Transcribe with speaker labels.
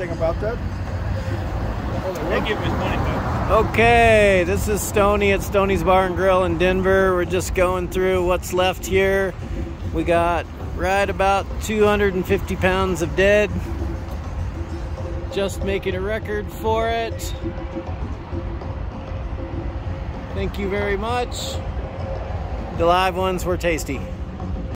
Speaker 1: anything about that.
Speaker 2: Okay, this is Stony at Stony's Bar and Grill in Denver. We're just going through what's left here. We got right about 250 pounds of dead. Just making a record for it. Thank you very much. The live ones were tasty.